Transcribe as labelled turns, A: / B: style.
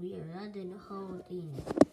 A: We are running the whole thing.